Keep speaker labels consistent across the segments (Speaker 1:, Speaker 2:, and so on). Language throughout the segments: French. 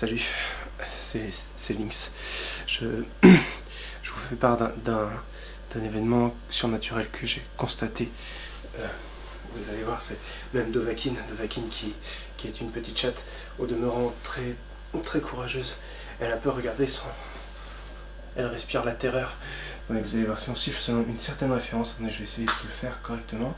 Speaker 1: Salut, c'est Lynx. Je, vous fais part d'un événement surnaturel que j'ai constaté. Euh, vous allez voir, c'est même Dovakine, Dovakine qui, est une petite chatte, au demeurant très, courageuse. Elle a peur, regardez, son... elle respire la terreur. vous allez voir, si on siffle selon une certaine référence, je vais essayer de le faire correctement.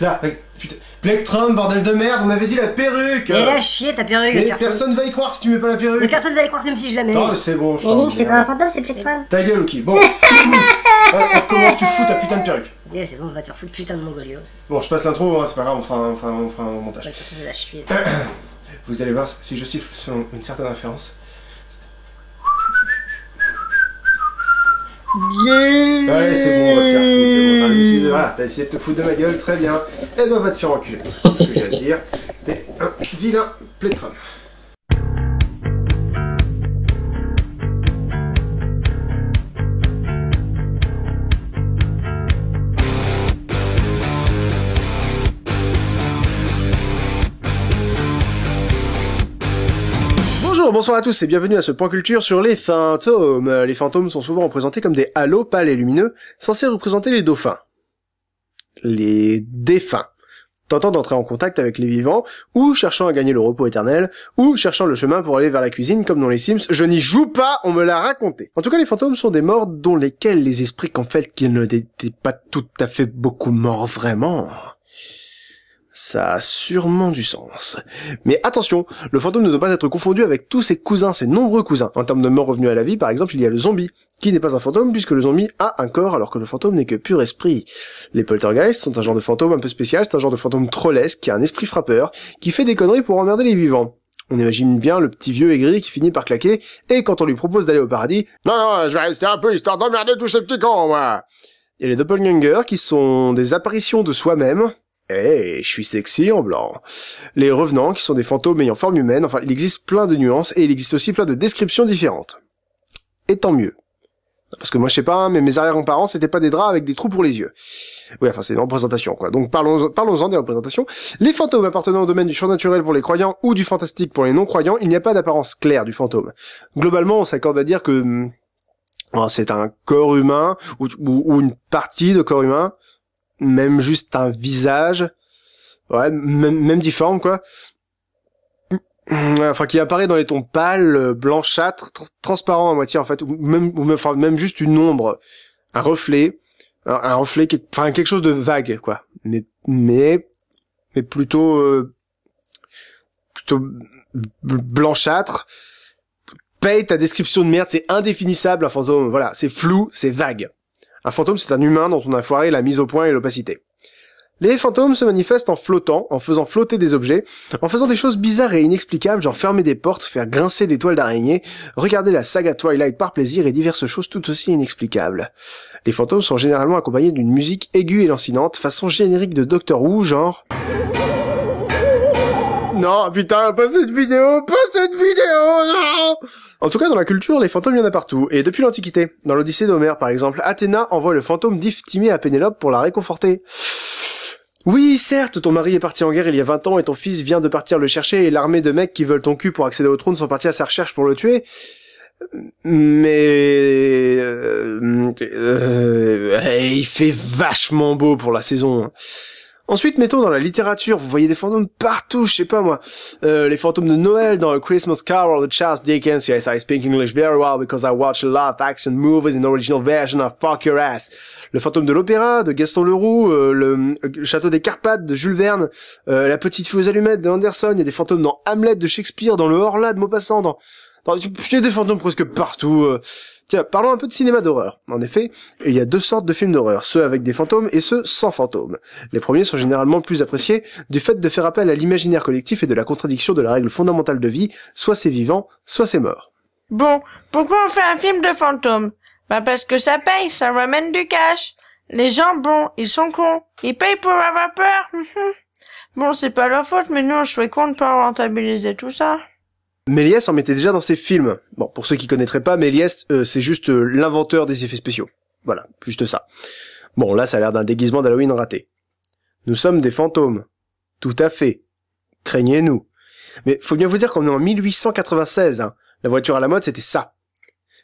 Speaker 1: Là, putain, Plectrum, bordel de merde, on avait dit la perruque.
Speaker 2: Mais la chier ta perruque
Speaker 1: Mais personne va y croire si tu mets pas la perruque.
Speaker 2: Mais personne va y croire même si je la mets.
Speaker 1: Non, c'est bon, je
Speaker 2: Mais c'est pas un fantôme, c'est Plectrum
Speaker 1: Ta gueule, ok, bon. Comment tu fous ta putain de perruque
Speaker 2: Yeah, c'est bon, on va te faire foutre putain de mongolios.
Speaker 1: Bon, je passe l'intro, hein, c'est pas grave, on fera, un, on fera, on fera un montage.
Speaker 2: Ouais,
Speaker 1: Vous allez voir, si je siffle selon une certaine référence, Allez, c'est bon, on va te faire foutre. T'as essayé, voilà, essayé de te foutre de ma gueule, très bien. Eh ben, va te faire enculer. C'est ce que j'ai à te dire. T'es un vilain plétrum. Bonsoir à tous et bienvenue à ce point culture sur les fantômes. Les fantômes sont souvent représentés comme des halos pâles et lumineux, censés représenter les dauphins. Les défunts. Tentant d'entrer en contact avec les vivants, ou cherchant à gagner le repos éternel, ou cherchant le chemin pour aller vers la cuisine comme dans les Sims, je n'y joue pas, on me l'a raconté. En tout cas, les fantômes sont des morts dont lesquels les esprits qu'en fait qui n'étaient pas tout à fait beaucoup morts vraiment ça a sûrement du sens. Mais attention, le fantôme ne doit pas être confondu avec tous ses cousins, ses nombreux cousins. En termes de mort revenue à la vie, par exemple, il y a le zombie, qui n'est pas un fantôme puisque le zombie a un corps alors que le fantôme n'est que pur esprit. Les poltergeists sont un genre de fantôme un peu spécial, c'est un genre de fantôme trollesque qui a un esprit frappeur, qui fait des conneries pour emmerder les vivants. On imagine bien le petit vieux aigri qui finit par claquer, et quand on lui propose d'aller au paradis, non, non, je vais rester un peu histoire d'emmerder tous ces petits cons, moi. Et les doppelgangers qui sont des apparitions de soi-même, eh, je suis sexy en blanc. Les revenants, qui sont des fantômes ayant forme humaine, enfin, il existe plein de nuances, et il existe aussi plein de descriptions différentes. Et tant mieux. Parce que moi, je sais pas, hein, mais mes arrière-grands-parents, c'était pas des draps avec des trous pour les yeux. Oui, enfin, c'est une représentation, quoi. Donc, parlons-en parlons des représentations. Les fantômes appartenant au domaine du surnaturel pour les croyants ou du fantastique pour les non-croyants, il n'y a pas d'apparence claire du fantôme. Globalement, on s'accorde à dire que hmm, oh, c'est un corps humain ou, une partie de corps humain même juste un visage, ouais, même, même difforme quoi. Enfin, qui apparaît dans les tons pâles, blanchâtres, transparent à moitié en fait, ou même, ou même, enfin, même juste une ombre, un reflet, un, reflet, enfin quelque chose de vague quoi. Mais, mais, mais plutôt, euh, plutôt blanchâtre. Paye ta description de merde, c'est indéfinissable un fantôme. Voilà, c'est flou, c'est vague. Un fantôme, c'est un humain dont on a foiré la mise au point et l'opacité. Les fantômes se manifestent en flottant, en faisant flotter des objets, en faisant des choses bizarres et inexplicables, genre fermer des portes, faire grincer des toiles d'araignée, regarder la saga Twilight par plaisir et diverses choses tout aussi inexplicables. Les fantômes sont généralement accompagnés d'une musique aiguë et lancinante, façon générique de Doctor Who, genre... Non, putain, pas cette vidéo, pas cette vidéo, non En tout cas, dans la culture, les fantômes, il y en a partout, et depuis l'Antiquité. Dans l'Odyssée d'Homère, par exemple, Athéna envoie le fantôme d'Iphtimée à Pénélope pour la réconforter. Oui, certes, ton mari est parti en guerre il y a 20 ans et ton fils vient de partir le chercher et l'armée de mecs qui veulent ton cul pour accéder au trône sont partis à sa recherche pour le tuer. Mais euh, euh, il fait vachement beau pour la saison. Ensuite, mettons dans la littérature, vous voyez des fantômes partout, je sais pas moi. Euh, les fantômes de Noël dans A Christmas Carol de Charles Dickens. Yes, I speak English very well because I watch a lot of action movies in original version of Fuck Your Ass. Le fantôme de l'opéra de Gaston Leroux, euh, le, château des Carpates de Jules Verne, euh, la petite fille aux allumettes de Anderson. Il y a des fantômes dans Hamlet de Shakespeare, dans le Horla de Maupassant, dans, dans il y a des fantômes presque partout. Tiens, parlons un peu de cinéma d'horreur. En effet, il y a deux sortes de films d'horreur, ceux avec des fantômes et ceux sans fantômes. Les premiers sont généralement plus appréciés du fait de faire appel à l'imaginaire collectif et de la contradiction de la règle fondamentale de vie, soit c'est vivant, soit c'est mort.
Speaker 3: Bon, pourquoi on fait un film de fantômes Bah parce que ça paye, ça ramène du cash. Les gens, bon, ils sont cons. Ils payent pour avoir peur. bon, c'est pas leur faute, mais nous, on serait con de pas rentabiliser tout ça.
Speaker 1: Méliès en mettait déjà dans ses films. Bon, pour ceux qui connaîtraient pas, Méliès, euh, c'est juste euh, l'inventeur des effets spéciaux. Voilà, juste ça. Bon, là, ça a l'air d'un déguisement d'Halloween raté. Nous sommes des fantômes. Tout à fait. Craignez-nous. Mais faut bien vous dire qu'on est en 1896, hein. La voiture à la mode, c'était ça.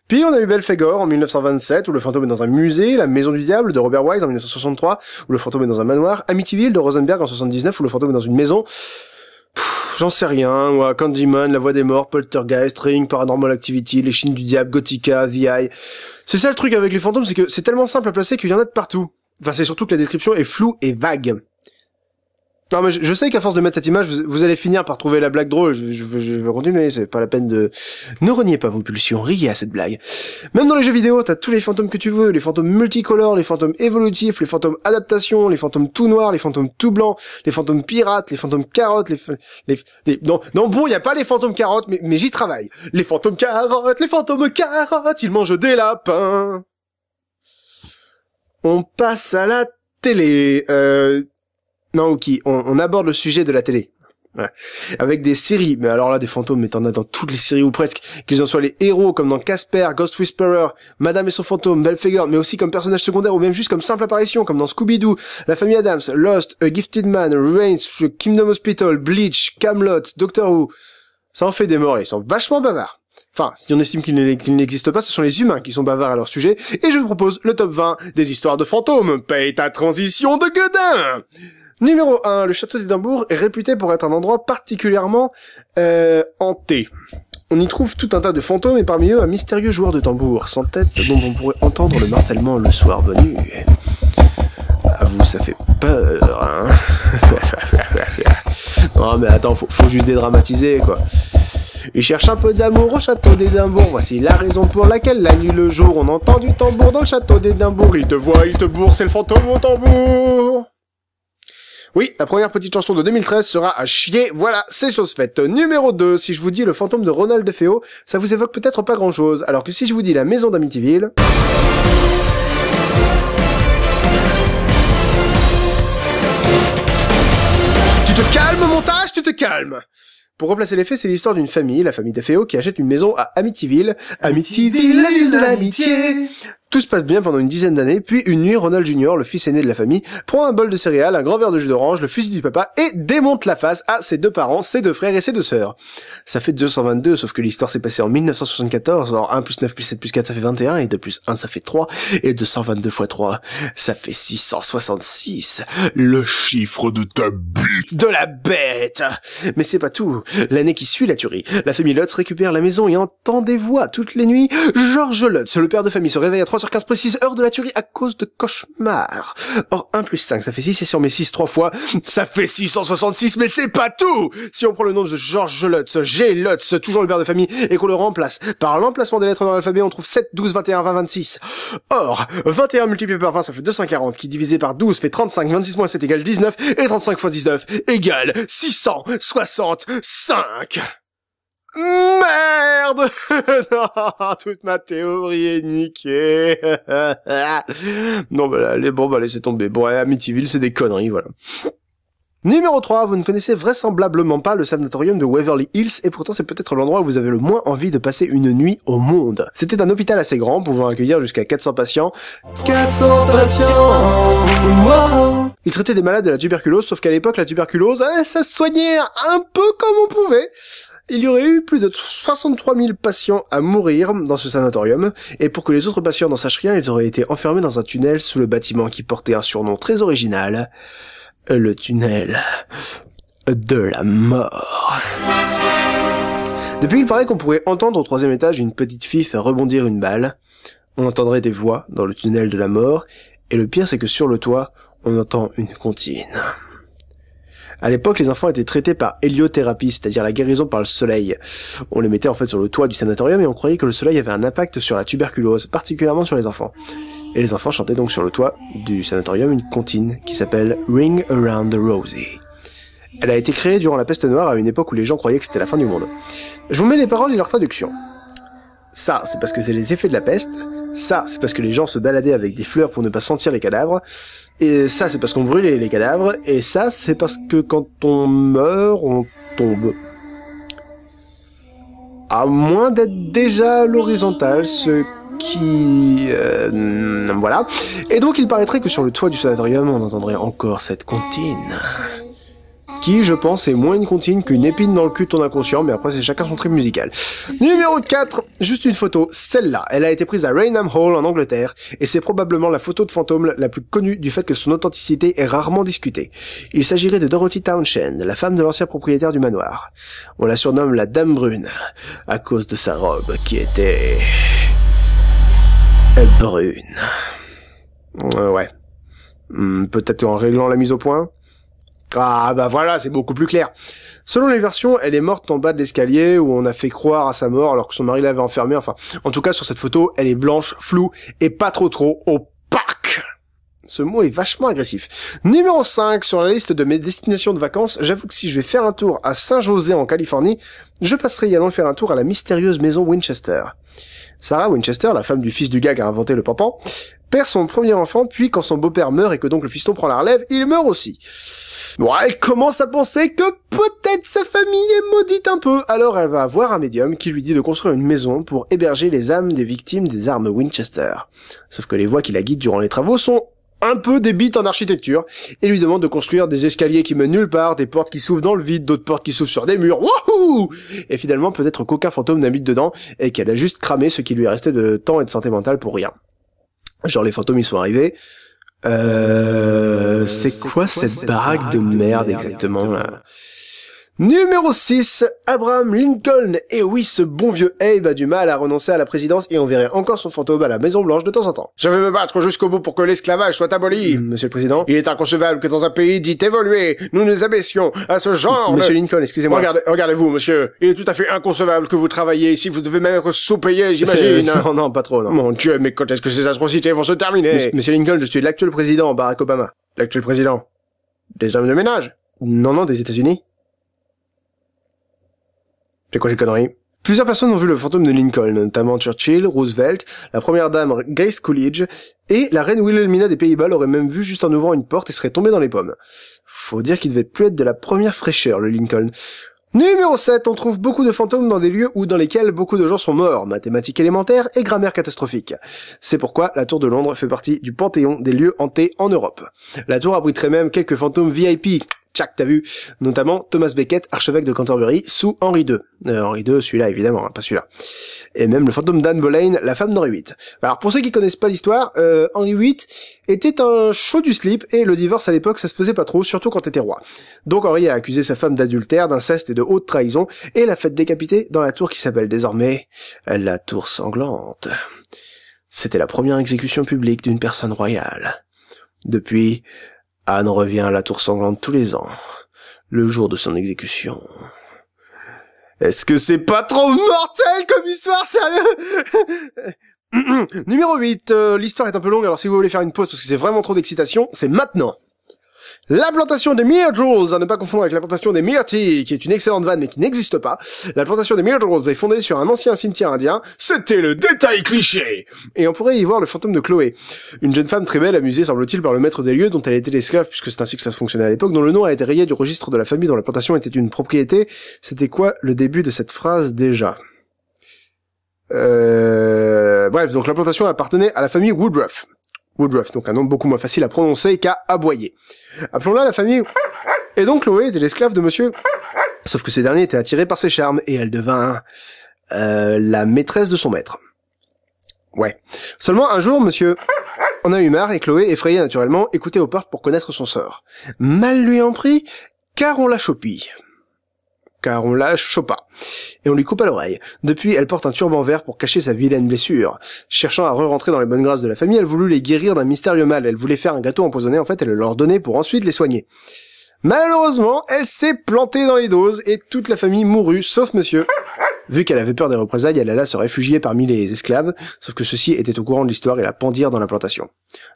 Speaker 1: Puis on a eu Belphégor en 1927, où le fantôme est dans un musée, La Maison du Diable de Robert Wise en 1963, où le fantôme est dans un manoir, Amityville de Rosenberg en 79, où le fantôme est dans une maison. Pff, J'en sais rien, moi, Candyman, La Voix des Morts, Poltergeist, Ring, Paranormal Activity, Les Chines du Diable, Gothica, Eye. C'est ça le truc avec les fantômes, c'est que c'est tellement simple à placer qu'il y en a de partout. Enfin, c'est surtout que la description est floue et vague. Non, mais je, sais qu'à force de mettre cette image, vous, allez finir par trouver la blague drôle. Je, vais continuer, c'est pas la peine de... Ne reniez pas vos pulsions, riez à cette blague. Même dans les jeux vidéo, t'as tous les fantômes que tu veux, les fantômes multicolores, les fantômes évolutifs, les fantômes adaptation, les fantômes tout noirs, les fantômes tout blancs, les fantômes pirates, les fantômes carottes, les- non, non, bon, y a pas les fantômes carottes, mais, mais j'y travaille. Les fantômes carottes, les fantômes carottes, ils mangent des lapins. On passe à la télé. Euh, non, ok, on, on aborde le sujet de la télé. Voilà. Avec des séries, mais alors là, des fantômes, mais t'en as dans toutes les séries ou presque, qu'ils en soient les héros, comme dans Casper, Ghost Whisperer, Madame et son fantôme, Belphégor, mais aussi comme personnage secondaire ou même juste comme simple apparition, comme dans Scooby-Doo, La Famille Adams, Lost, A Gifted Man, Reigns, Kingdom Hospital, Bleach, Camelot, Doctor Who. Ça en fait des morts, ils sont vachement bavards. Enfin, si on estime qu'il n'existe pas, ce sont les humains qui sont bavards à leur sujet, et je vous propose le top 20 des histoires de fantômes. Paye ta transition de gueudin Numéro 1, le château d'Édimbourg est réputé pour être un endroit particulièrement euh, hanté. On y trouve tout un tas de fantômes et parmi eux un mystérieux joueur de tambour sans tête dont on pourrait entendre le martèlement le soir venu. À vous, ça fait peur, hein Non mais attends, faut, faut juste dédramatiser, quoi. Il cherche un peu d'amour au château d'Édimbourg. Voici la raison pour laquelle la nuit le jour on entend du tambour dans le château d'Édimbourg. Il te voit, il te bourre, c'est le fantôme au tambour. Oui, la première petite chanson de 2013 sera à chier. Voilà, c'est chose faite. Numéro 2, si je vous dis le fantôme de Ronald DeFeo, ça vous évoque peut-être pas grand chose. Alors que si je vous dis la maison d'Amityville... Tu te calmes, montage, tu te calmes pour replacer les faits, c'est l'histoire d'une famille, la famille DeFeo, qui achète une maison à Amityville. Amityville, la ville de l'amitié Tout se passe bien pendant une dizaine d'années, puis une nuit, Ronald Jr., le fils aîné de la famille, prend un bol de céréales, un grand verre de jus d'orange, le fusil du papa, et démonte la face à ses deux parents, ses deux frères et ses deux sœurs. Ça fait 222, sauf que l'histoire s'est passée en 1974, alors 1 plus 9 plus 7 plus 4 ça fait 21, et 2 plus 1 ça fait 3, et 222 fois 3, ça fait 666. Le chiffre de ta bite De la bête Mais c'est pas tout. L'année qui suit la tuerie, la famille Lutz récupère la maison et entend des voix toutes les nuits. Georges Lutz, le père de famille, se réveille à 3h15 précise, heure de la tuerie à cause de cauchemars. Or, 1 plus 5, ça fait 6, et si on met 6 trois fois, ça fait 666, mais c'est pas tout Si on prend le nom de Georges Lutz, G. Lutz, toujours le père de famille, et qu'on le remplace par l'emplacement des lettres dans l'alphabet, on trouve 7, 12, 21, 20, 26. Or, 21 multiplié par 20, ça fait 240, qui divisé par 12 fait 35, 26 moins 7 égale 19, et 35 fois 19 égale 665 Merde Non, toute ma théorie est niquée. non, bah, allez, bon, bah, laissez tomber. Bon, ouais, Amityville, c'est des conneries, voilà. Numéro 3, vous ne connaissez vraisemblablement pas le sanatorium de Waverly Hills et pourtant c'est peut-être l'endroit où vous avez le moins envie de passer une nuit au monde. C'était un hôpital assez grand pouvant accueillir jusqu'à 400 patients. 400 patients wow. Il traitait des malades de la tuberculose, sauf qu'à l'époque la tuberculose, eh, ça se soignait un peu comme on pouvait. Il y aurait eu plus de 63 000 patients à mourir dans ce sanatorium, et pour que les autres patients n'en sachent rien, ils auraient été enfermés dans un tunnel sous le bâtiment qui portait un surnom très original, le tunnel de la mort. Depuis, il paraît qu'on pourrait entendre au troisième étage une petite fille faire rebondir une balle. On entendrait des voix dans le tunnel de la mort, et le pire c'est que sur le toit, on entend une comptine. À l'époque, les enfants étaient traités par héliothérapie, c'est-à-dire la guérison par le soleil. On les mettait en fait sur le toit du sanatorium et on croyait que le soleil avait un impact sur la tuberculose, particulièrement sur les enfants. Et les enfants chantaient donc sur le toit du sanatorium une comptine qui s'appelle Ring Around the Rosie. Elle a été créée durant la peste noire à une époque où les gens croyaient que c'était la fin du monde. Je vous mets les paroles et leur traduction. Ça, c'est parce que c'est les effets de la peste. Ça, c'est parce que les gens se baladaient avec des fleurs pour ne pas sentir les cadavres. Et ça, c'est parce qu'on brûlait les cadavres. Et ça, c'est parce que quand on meurt, on tombe. À moins d'être déjà à l'horizontale, ce qui... euh, voilà. Et donc il paraîtrait que sur le toit du sanatorium, on entendrait encore cette comptine. Qui, je pense, est moins une comptine qu'une épine dans le cul de ton inconscient, mais après c'est chacun son trip musical. Numéro 4, juste une photo, celle-là. Elle a été prise à Raynham Hall en Angleterre, et c'est probablement la photo de fantôme la plus connue du fait que son authenticité est rarement discutée. Il s'agirait de Dorothy Townshend, la femme de l'ancien propriétaire du manoir. On la surnomme la Dame Brune, à cause de sa robe qui était... brune. Euh, ouais. Hmm, Peut-être en réglant la mise au point Ah bah voilà, c'est beaucoup plus clair. Selon les versions, elle est morte en bas de l'escalier où on a fait croire à sa mort alors que son mari l'avait enfermée. Enfin, en tout cas sur cette photo, elle est blanche, floue et pas trop trop opaque. Ce mot est vachement agressif. Numéro 5 sur la liste de mes destinations de vacances, j'avoue que si je vais faire un tour à Saint-José en Californie, je passerai également faire un tour à la mystérieuse maison Winchester. Sarah Winchester, la femme du fils du gars qui a inventé le pampan, perd son premier enfant, puis quand son beau-père meurt et que donc le fiston prend la relève, il meurt aussi. Bon, elle commence à penser que peut-être sa famille est maudite un peu, alors elle va voir un médium qui lui dit de construire une maison pour héberger les âmes des victimes des armes Winchester. Sauf que les voix qui la guident durant les travaux sont un peu des bites en architecture, et lui demande de construire des escaliers qui mènent nulle part, des portes qui s'ouvrent dans le vide, d'autres portes qui s'ouvrent sur des murs, wouhou Et finalement, peut-être qu'aucun fantôme n'habite dedans, et qu'elle a juste cramé ce qui lui est resté de temps et de santé mentale pour rien. Genre les fantômes ils sont arrivés. Euh, c'est quoi cette baraque de merde exactement là? Numéro 6, Abraham Lincoln. Et oui, ce bon vieux Abe a du mal à renoncer à la présidence et on verrait encore son fantôme à la Maison Blanche de temps en temps.
Speaker 4: Je vais me battre jusqu'au bout pour que l'esclavage soit aboli.
Speaker 1: Monsieur le Président
Speaker 4: Il est inconcevable que dans un pays dit évolué, nous nous abaissions à ce genre
Speaker 1: Monsieur
Speaker 4: de...
Speaker 1: Lincoln, excusez-moi.
Speaker 4: Regardez, regardez-vous, monsieur. Il est tout à fait inconcevable que vous travailliez ici. Vous devez même être sous-payé, j'imagine.
Speaker 1: Non, non, pas trop, non.
Speaker 4: Mon Dieu, mais quand est-ce que ces atrocités vont se terminer?
Speaker 1: Monsieur- Monsieur Lincoln, je suis l'actuel président, Barack Obama.
Speaker 4: L'actuel président? Des hommes de ménage?
Speaker 1: Non, non, des États-Unis.
Speaker 4: C'est quoi ces conneries?
Speaker 1: Plusieurs personnes ont vu le fantôme de Lincoln, notamment Churchill, Roosevelt, la première dame Grace Coolidge, et la reine Wilhelmina des Pays-Bas l'aurait même vu juste en ouvrant une porte et serait tombée dans les pommes. Faut dire qu'il devait plus être de la première fraîcheur, le Lincoln. Numéro 7, on trouve beaucoup de fantômes dans des lieux où dans lesquels beaucoup de gens sont morts, mathématiques élémentaires et grammaire catastrophique. C'est pourquoi la tour de Londres fait partie du panthéon des lieux hantés en Europe. La tour abriterait même quelques fantômes VIP, tchac t'as vu, notamment Thomas Becket, archevêque de Canterbury, sous Henri II. Euh, Henri II, celui-là évidemment, hein, pas celui-là. Et même le fantôme d'Anne Boleyn, la femme d'Henri VIII. Alors pour ceux qui connaissent pas l'histoire, euh, Henri VIII était un chaud du slip et le divorce à l'époque ça se faisait pas trop, surtout quand t'étais roi. Donc Henri a accusé sa femme d'adultère, d'inceste et de haute trahison et l'a fait décapiter dans la tour qui s'appelle désormais la tour sanglante. C'était la première exécution publique d'une personne royale. Depuis, Anne revient à la tour sanglante tous les ans, le jour de son exécution. Est-ce que c'est pas trop mortel comme histoire, sérieux? Numéro 8, euh, l'histoire est un peu longue, alors si vous voulez faire une pause parce que c'est vraiment trop d'excitation, c'est maintenant. La plantation des Myrtles, à ne pas confondre avec la plantation des Myrtilles, qui est une excellente vanne mais qui n'existe pas. La plantation des Myrtles est fondée sur un ancien cimetière indien,
Speaker 4: C'était le détail cliché.
Speaker 1: et on pourrait y voir le fantôme de Chloé. Une jeune femme très belle, amusée semble-t-il par le maître des lieux dont elle était l'esclave, puisque c'est ainsi que ça fonctionnait à l'époque, dont le nom a été rayé du registre de la famille dont la plantation était une propriété. C'était quoi le début de cette phrase déjà? Euh... Bref, donc la plantation appartenait à la famille Woodruff. Woodruff, donc un nom beaucoup moins facile à prononcer qu'à aboyer. Appelons-la la famille... Et donc Chloé était l'esclave de monsieur... Sauf que ces derniers étaient attirés par ses charmes, et elle devint... euh, la maîtresse de son maître. Ouais. Seulement un jour, monsieur en a eu marre et Chloé, effrayée naturellement, écoutait aux portes pour connaître son sort. Mal lui en prit, car on la chopit. Car on la chopa. Et on lui coupa l'oreille. Depuis, elle porte un turban vert pour cacher sa vilaine blessure. Cherchant à re-rentrer dans les bonnes grâces de la famille, elle voulut les guérir d'un mystérieux mal. Elle voulait faire un gâteau empoisonné, en fait, elle le leur donnait pour ensuite les soigner. Malheureusement, elle s'est plantée dans les doses et toute la famille mourut, sauf monsieur. Vu qu'elle avait peur des représailles, elle alla se réfugier parmi les esclaves, sauf que ceux-ci étaient au courant de l'histoire et la pendirent dans la plantation.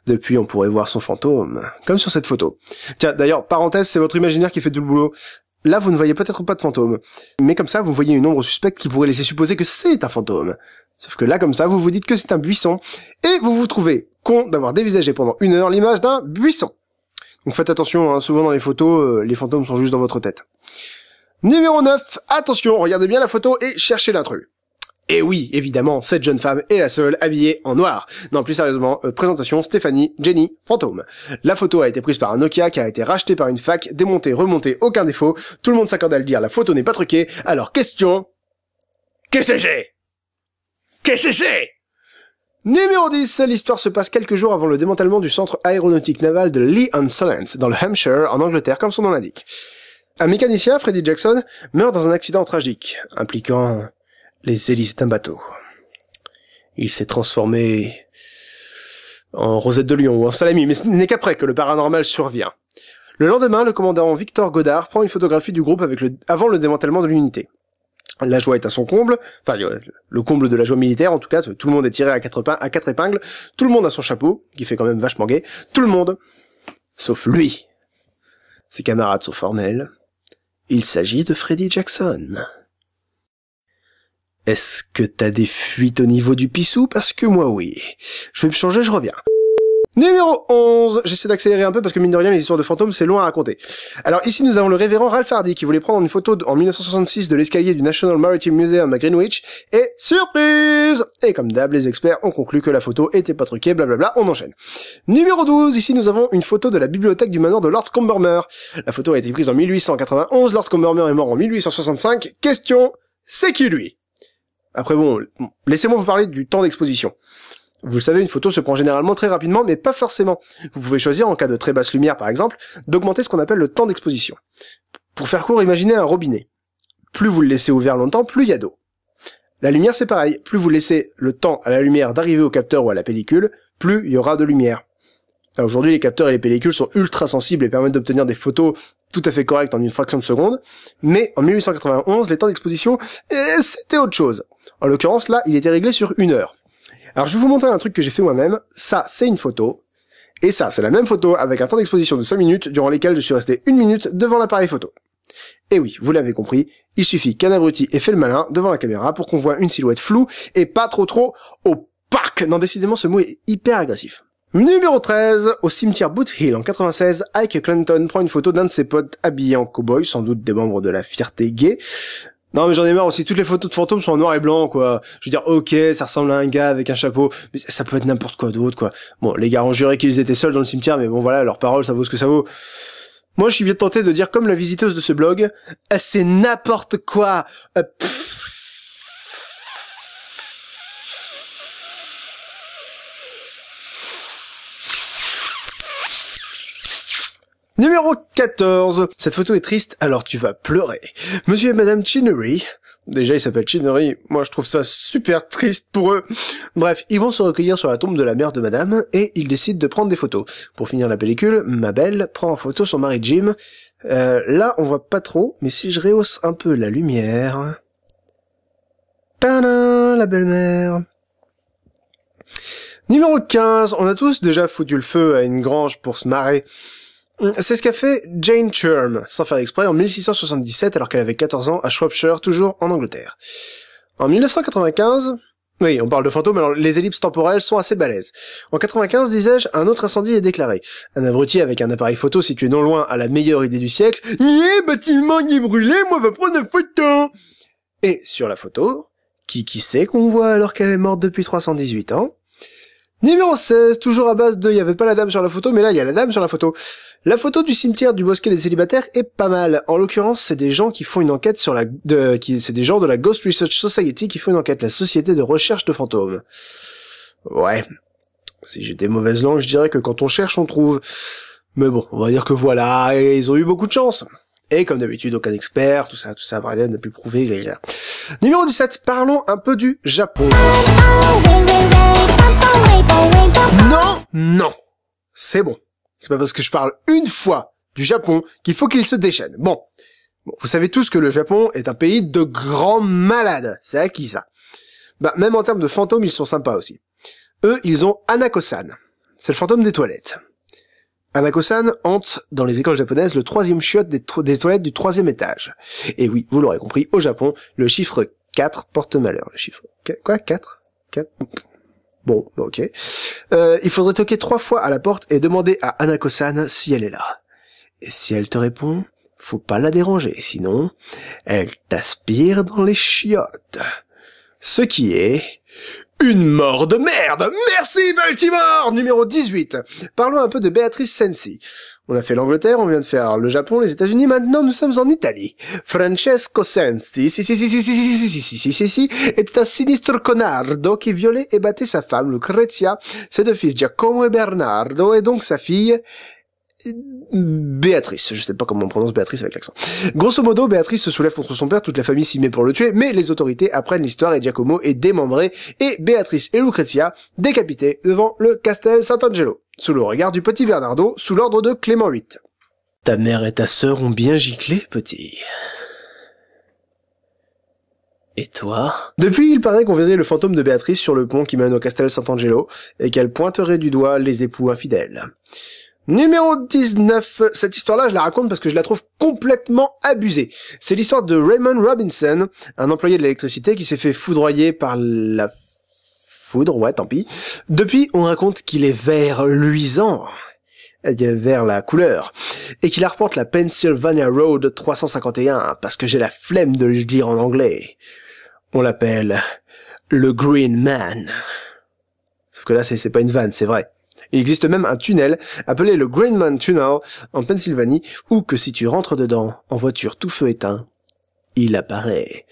Speaker 1: Depuis, on pourrait voir son fantôme, comme sur cette photo. Tiens, d'ailleurs, parenthèse, c'est votre imaginaire qui fait tout le boulot. Là, vous ne voyez peut-être pas de fantôme, mais comme ça, vous voyez une ombre suspecte qui pourrait laisser supposer que c'est un fantôme. Sauf que là, comme ça, vous vous dites que c'est un buisson, et vous vous trouvez con d'avoir dévisagé pendant une heure l'image d'un buisson. Donc faites attention, hein, souvent dans les photos, euh, les fantômes sont juste dans votre tête. Numéro 9, attention, regardez bien la photo et cherchez l'intrus. Et oui, évidemment, cette jeune femme est la seule habillée en noir. Non, plus sérieusement, euh, présentation Stéphanie, Jenny, fantôme. La photo a été prise par un Nokia qui a été racheté par une fac, démonté, remonté, aucun défaut. Tout le monde s'accorde à le dire, la photo n'est pas truquée. Alors question... Qu'est-ce que c'est? Qu'est-ce que c'est? Numéro 10, l'histoire se passe quelques jours avant le démantèlement du centre aéronautique naval de Lee and Solent, dans le Hampshire, en Angleterre, comme son nom l'indique. Un mécanicien, Freddy Jackson, meurt dans un accident tragique, impliquant les hélices d'un bateau. Il s'est transformé en rosette de lion ou en salami, mais ce n'est qu'après que le paranormal survient. Le lendemain, le commandant Victor Godard prend une photographie du groupe avec le, avant le démantèlement de l'unité. La joie est à son comble, enfin le comble de la joie militaire en tout cas, tout le monde est tiré à quatre, à épingles, tout le monde a son chapeau, qui fait quand même vachement gai, tout le monde, sauf lui. Ses camarades sont formels. Il s'agit de Freddy Jackson. Est-ce que t'as des fuites au niveau du pissou? Parce que moi oui. Je vais me changer, je reviens. Numéro 11. J'essaie d'accélérer un peu parce que mine de rien, les histoires de fantômes, c'est loin à raconter. Alors ici, nous avons le révérend Ralph Hardy qui voulait prendre une photo en 1966 de l'escalier du National Maritime Museum à Greenwich. Et surprise Et comme d'hab, les experts ont conclu que la photo était pas truquée, blablabla, on enchaîne. Numéro 12. Ici, nous avons une photo de la bibliothèque du manoir de Lord Combermer. La photo a été prise en 1891. Lord Combermer est mort en 1865. Question, c'est qui lui? Après bon, laissez-moi vous parler du temps d'exposition. Vous le savez, une photo se prend généralement très rapidement, mais pas forcément. Vous pouvez choisir, en cas de très basse lumière par exemple, d'augmenter ce qu'on appelle le temps d'exposition. Pour faire court, imaginez un robinet. Plus vous le laissez ouvert longtemps, plus il y a d'eau. La lumière c'est pareil, plus vous laissez le temps à la lumière d'arriver au capteur ou à la pellicule, plus il y aura de lumière. Aujourd'hui, les capteurs et les pellicules sont ultra sensibles et permettent d'obtenir des photos tout à fait correctes en une fraction de seconde, mais en 1891, les temps d'exposition, c'était autre chose. En l'occurrence, là, il était réglé sur une heure. Alors je vais vous montrer un truc que j'ai fait moi-même. Ça, c'est une photo. Et ça, c'est la même photo avec un temps d'exposition de 5 minutes durant lesquelles je suis resté une minute devant l'appareil photo. Et oui, vous l'avez compris, il suffit qu'un abruti ait fait le malin devant la caméra pour qu'on voit une silhouette floue et pas trop trop opaque. Non, décidément, ce mot est hyper agressif. Numéro 13, au cimetière Boot Hill en 96, Ike Clinton prend une photo d'un de ses potes habillés en cowboy, sans doute des membres de la fierté gay. Non mais j'en ai marre aussi, toutes les photos de fantômes sont en noir et blanc quoi. Je veux dire ok, ça ressemble à un gars avec un chapeau, mais ça peut être n'importe quoi d'autre quoi. Bon, les gars ont juré qu'ils étaient seuls dans le cimetière, mais bon voilà, leurs paroles ça vaut ce que ça vaut. Moi je suis bien tenté de dire comme la visiteuse de ce blog, c'est n'importe quoi. Euh, Numéro 14. Cette photo est triste, alors tu vas pleurer. Monsieur et Madame Chinnery. Déjà, il s'appelle Chinnery. Moi, je trouve ça super triste pour eux. Bref, ils vont se recueillir sur la tombe de la mère de Madame, et ils décident de prendre des photos. Pour finir la pellicule, ma belle prend en photo son mari Jim. Euh, là, on voit pas trop, mais si je rehausse un peu la lumière... Tadam, la belle-mère. Numéro 15. On a tous déjà foutu le feu à une grange pour se marrer. C'est ce qu'a fait Jane Churm, sans faire exprès, en 1677 alors qu'elle avait 14 ans à Shropshire, toujours en Angleterre. En 1995, oui, on parle de fantômes, alors les ellipses temporelles sont assez balèzes. En 95, disais-je, un autre incendie est déclaré. Un abruti avec un appareil photo situé non loin à la meilleure idée du siècle, « Nié, bâtiment est brûlé, moi va prendre une photo !» Et sur la photo, qui qui sait qu'on voit alors qu'elle est morte depuis 318 ans? Numéro 16, toujours à base de, il y avait pas la dame sur la photo, mais là il y a la dame sur la photo. La photo du cimetière du bosquet des célibataires est pas mal. En l'occurrence, c'est des gens qui font une enquête sur la, de, qui, c'est des gens de la Ghost Research Society qui font une enquête, la société de recherche de fantômes. Ouais. Si j'étais mauvaise langue, je dirais que quand on cherche, on trouve. Mais bon, on va dire que voilà, et ils ont eu beaucoup de chance. Et comme d'habitude, aucun expert, tout ça, tout ça, rien n'a pu prouver. Numéro 17, parlons un peu du Japon. Non, non, c'est bon. C'est pas parce que je parle une fois du Japon qu'il faut qu'il se déchaîne. Bon. vous savez tous que le Japon est un pays de grands malades. C'est acquis ça? Bah, même en termes de fantômes, ils sont sympas aussi. Eux, ils ont Anakosan. C'est le fantôme des toilettes. Anakosan hante dans les écoles japonaises le troisième chiotte des, des toilettes du troisième étage. Et oui, vous l'aurez compris, au Japon, le chiffre 4 porte malheur. Le chiffre... Quoi? 4 4 Bon, ok. Euh, il faudrait toquer trois fois à la porte et demander à Anako-san si elle est là. Et si elle te répond, faut pas la déranger, sinon, elle t'aspire dans les chiottes. Ce qui est... Une mort de merde Merci Baltimore Numéro 18. Parlons un peu de Beatrice Sensi. On a fait l'Angleterre, on vient de faire le Japon, les États-Unis, maintenant nous sommes en Italie. Francesco Sensi, si si si si si si si si si si si si, était un sinistre connardo qui violait et battait sa femme, Lucrezia, ses deux fils Giacomo et Bernardo, et donc sa fille Béatrice, je sais pas comment on prononce Béatrice avec l'accent. Grosso modo, Béatrice se soulève contre son père, toute la famille s'y met pour le tuer, mais les autorités apprennent l'histoire et Giacomo est démembré, et Béatrice et Lucrezia décapités devant le Castel Sant'Angelo, sous le regard du petit Bernardo, sous l'ordre de Clément VIII. Ta mère et ta sœur ont bien giclé, petit. Et toi? Depuis, il paraît qu'on verrait le fantôme de Béatrice sur le pont qui mène au Castel Sant'Angelo, et qu'elle pointerait du doigt les époux infidèles. Numéro 19. Cette histoire-là, je la raconte parce que je la trouve complètement abusée. C'est l'histoire de Raymond Robinson, un employé de l'électricité qui s'est fait foudroyer par la foudre, ouais, tant pis. Depuis, on raconte qu'il est vert luisant, vers la couleur, et qu'il arpente la Pennsylvania Road 351, parce que j'ai la flemme de le dire en anglais. On l'appelle le Green Man. Sauf que là, c'est pas une vanne, c'est vrai. Il existe même un tunnel appelé le Greenman Tunnel en Pennsylvanie où que si tu rentres dedans en voiture tout feu éteint, il apparaît.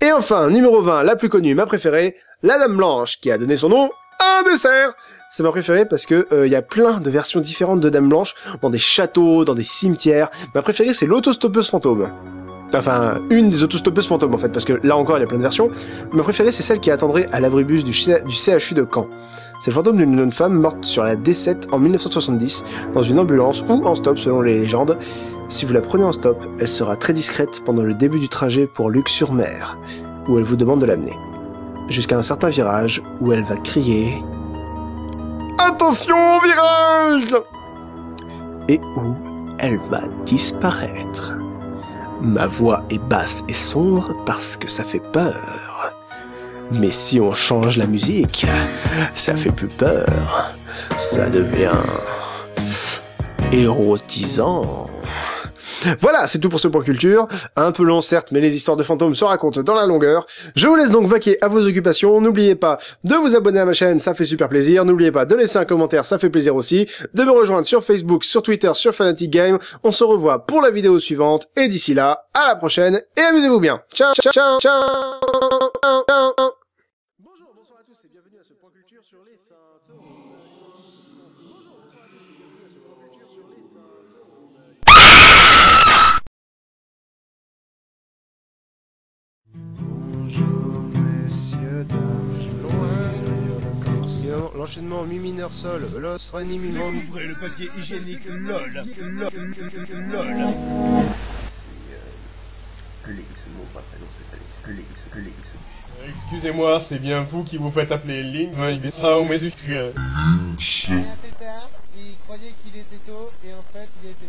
Speaker 1: Et enfin, numéro 20, la plus connue, ma préférée, la Dame Blanche qui a donné son nom à un dessert. C'est ma préférée parce que il y a plein de versions différentes de Dame Blanche dans des châteaux, dans des cimetières. Ma préférée c'est l'autostoppeuse fantôme. Enfin, une des autostoppeuses fantômes en fait, parce que là encore il y a plein de versions. Ma préférée c'est celle qui attendrait à l'abribus du, du CHU de Caen. C'est le fantôme d'une jeune femme morte sur la D7 en 1970, dans une ambulance ou en stop selon les légendes. Si vous la prenez en stop, elle sera très discrète pendant le début du trajet pour Luc-sur-Mer, où elle vous demande de l'amener. Jusqu'à un certain virage où elle va crier Attention au virage Et où elle va disparaître. Ma voix est basse et sombre parce que ça fait peur. Mais si on change la musique, ça fait plus peur. Ça devient érotisant. Voilà, c'est tout pour ce point culture. Un peu long certes, mais les histoires de fantômes se racontent dans la longueur. Je vous laisse donc vaquer à vos occupations. N'oubliez pas de vous abonner à ma chaîne, ça fait super plaisir. N'oubliez pas de laisser un commentaire, ça fait plaisir aussi. De me rejoindre sur Facebook, sur Twitter, sur Fanatic Game. On se revoit pour la vidéo suivante. Et d'ici là, à la prochaine et amusez-vous bien. Ciao, ciao, ciao, ciao.
Speaker 5: L'enchaînement mi mineur sol, los reni mi mon.
Speaker 6: Ouvrez le papier hygiénique, lol, lol, lol.
Speaker 4: Excusez-moi, c'est bien vous qui vous faites appeler Link Ça, ou mes excuses.
Speaker 5: Il croyait qu'il était tôt et en fait il était.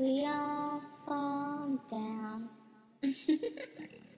Speaker 7: we all fall down.